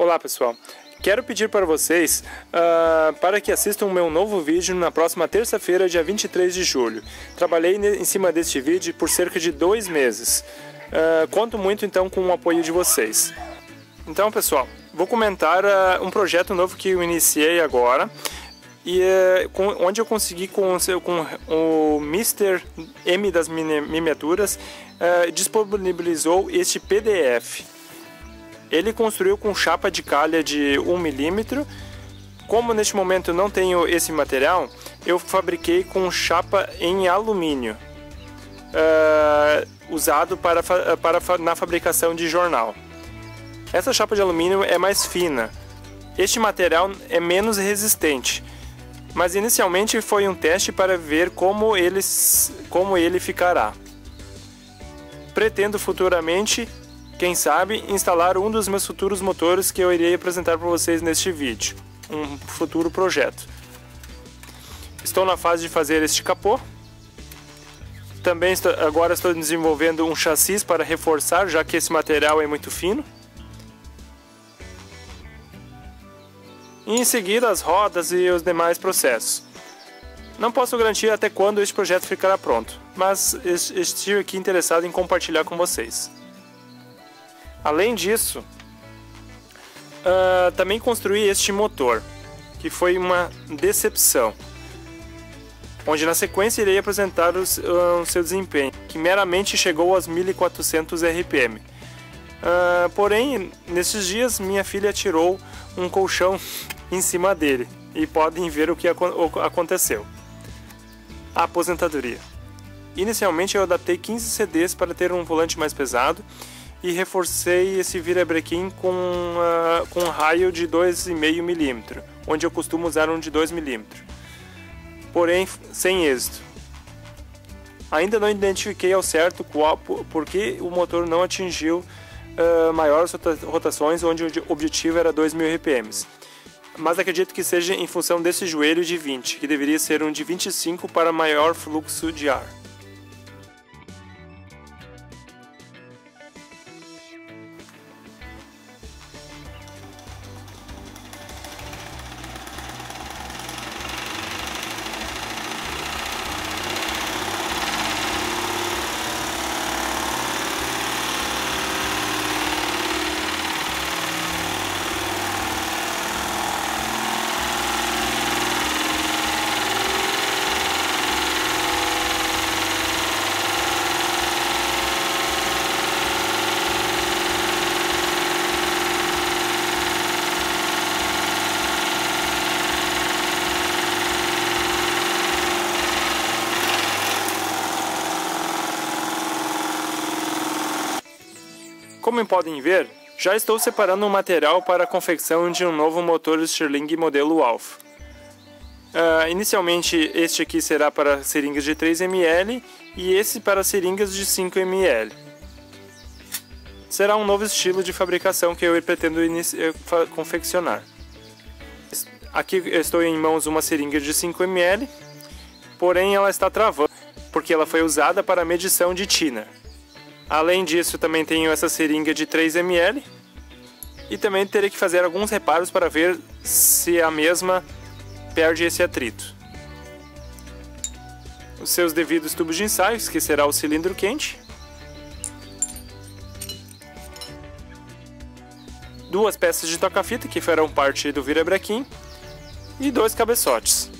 Olá pessoal, quero pedir para vocês uh, para que assistam o meu novo vídeo na próxima terça-feira, dia 23 de julho. Trabalhei em cima deste vídeo por cerca de dois meses. Uh, conto muito então com o apoio de vocês. Então pessoal, vou comentar uh, um projeto novo que eu iniciei agora e com, onde eu consegui com, com o Mr. M das miniaturas disponibilizou este PDF. Ele construiu com chapa de calha de 1 milímetro. Como neste momento não tenho esse material, eu fabriquei com chapa em alumínio, uh, usado para, para, na fabricação de jornal. Essa chapa de alumínio é mais fina. Este material é menos resistente, mas inicialmente foi um teste para ver como, eles, como ele ficará. Pretendo futuramente quem sabe, instalar um dos meus futuros motores que eu irei apresentar para vocês neste vídeo, um futuro projeto. Estou na fase de fazer este capô. Também estou, agora estou desenvolvendo um chassi para reforçar, já que esse material é muito fino. E em seguida as rodas e os demais processos. Não posso garantir até quando este projeto ficará pronto, mas estive aqui interessado em compartilhar com vocês. Além disso, uh, também construí este motor, que foi uma decepção, onde na sequência irei apresentar uh, o seu desempenho, que meramente chegou aos 1400 RPM. Uh, porém, nesses dias minha filha tirou um colchão em cima dele e podem ver o que aconteceu. A aposentadoria. Inicialmente eu adaptei 15 CDs para ter um volante mais pesado e reforcei esse virabrequim com, uh, com um raio de 2,5 mm, onde eu costumo usar um de 2 mm, porém sem êxito. Ainda não identifiquei ao certo qual, por que o motor não atingiu uh, maiores rotações, onde o objetivo era 2.000 RPM. Mas acredito que seja em função desse joelho de 20, que deveria ser um de 25 para maior fluxo de ar. Como podem ver, já estou separando um material para a confecção de um novo motor Stirling modelo Alpha. Uh, inicialmente este aqui será para seringas de 3 ml e esse para seringas de 5 ml. Será um novo estilo de fabricação que eu pretendo confeccionar. Aqui estou em mãos uma seringa de 5 ml, porém ela está travando porque ela foi usada para medição de tina. Além disso, também tenho essa seringa de 3 ml e também terei que fazer alguns reparos para ver se a mesma perde esse atrito. Os seus devidos tubos de ensaios, que será o cilindro quente. Duas peças de toca-fita que farão parte do virabrequim e dois cabeçotes.